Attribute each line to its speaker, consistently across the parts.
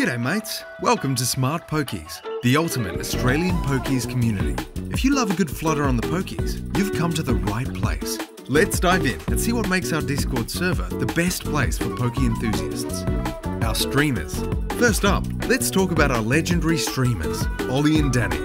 Speaker 1: G'day, mates. Welcome to Smart Pokies, the ultimate Australian pokies community. If you love a good flutter on the pokies, you've come to the right place. Let's dive in and see what makes our Discord server the best place for pokie enthusiasts. Our streamers. First up, let's talk about our legendary streamers, Ollie and Danny.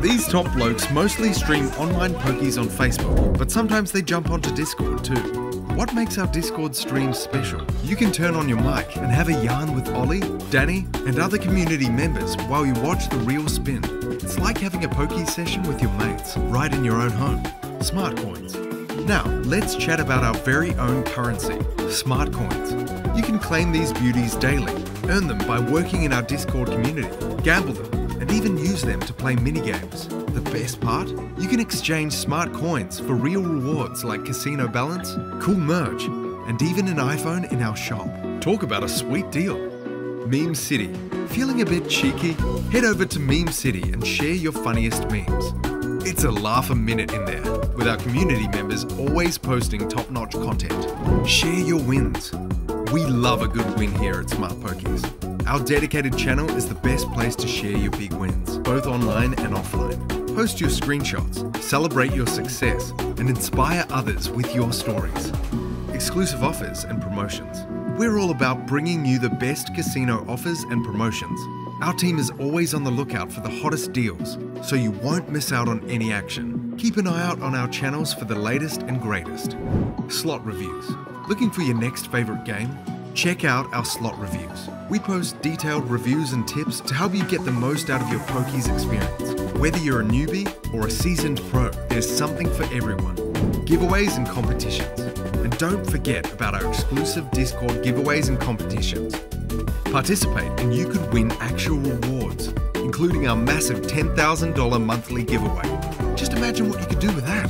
Speaker 1: These top blokes mostly stream online pokies on Facebook, but sometimes they jump onto Discord too. What makes our Discord stream special? You can turn on your mic and have a yarn with Ollie, Danny, and other community members while you watch the real spin. It's like having a pokie session with your mates, right in your own home. Smart coins. Now, let's chat about our very own currency, Smart Coins. You can claim these beauties daily, earn them by working in our Discord community, gamble them, and even use them to play minigames. The best part? You can exchange smart coins for real rewards like casino balance, cool merch, and even an iPhone in our shop. Talk about a sweet deal. Meme City. Feeling a bit cheeky? Head over to Meme City and share your funniest memes. It's a laugh a minute in there, with our community members always posting top notch content. Share your wins. We love a good win here at Smart Pokies. Our dedicated channel is the best place to share your big wins, both online and offline. Post your screenshots, celebrate your success, and inspire others with your stories. Exclusive offers and promotions. We're all about bringing you the best casino offers and promotions. Our team is always on the lookout for the hottest deals, so you won't miss out on any action. Keep an eye out on our channels for the latest and greatest. Slot reviews. Looking for your next favourite game? Check out our slot reviews. We post detailed reviews and tips to help you get the most out of your pokies experience. Whether you're a newbie or a seasoned pro, there's something for everyone. Giveaways and competitions. And don't forget about our exclusive Discord giveaways and competitions. Participate and you could win actual rewards, including our massive $10,000 monthly giveaway. Just imagine what you could do with that.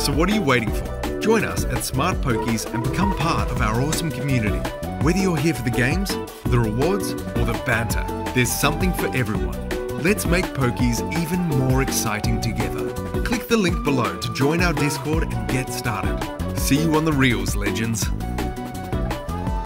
Speaker 1: So, what are you waiting for? Join us at Smart Pokies and become part of our awesome community. Whether you're here for the games, the rewards, or the banter, there's something for everyone. Let's make pokies even more exciting together. Click the link below to join our Discord and get started. See you on the reels, legends.